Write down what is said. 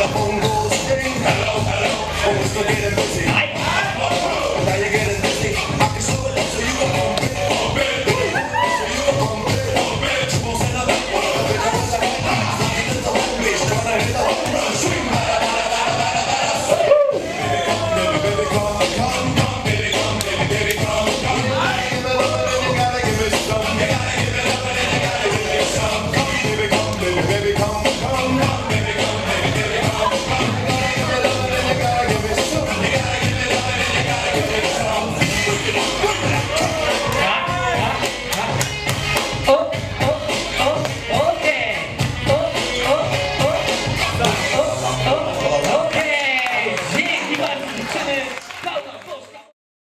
telephone goes ring. Hello, hello. Oh, it's I